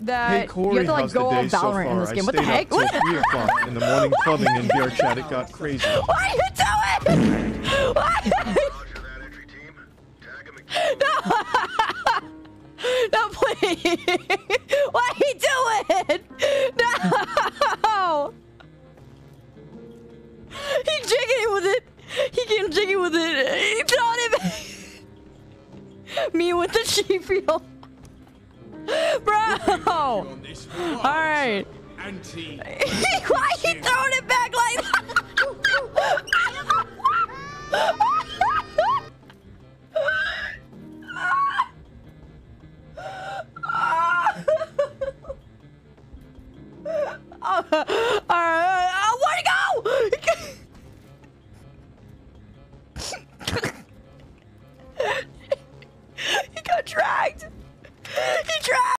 that Hey you Kaori, have to like how's go all day so in this I. What the stayed heck? up till three o'clock in the morning clubbing in VR chat. It got crazy. What are you doing? What? No, no, please. What are you doing? It? No. He jigging with it. He came jigging with it. He throwing it back. Me with the sheep field. Bro! All right. Why are you throwing it back like that? uh, uh, uh, where'd he go? he got dragged he tried!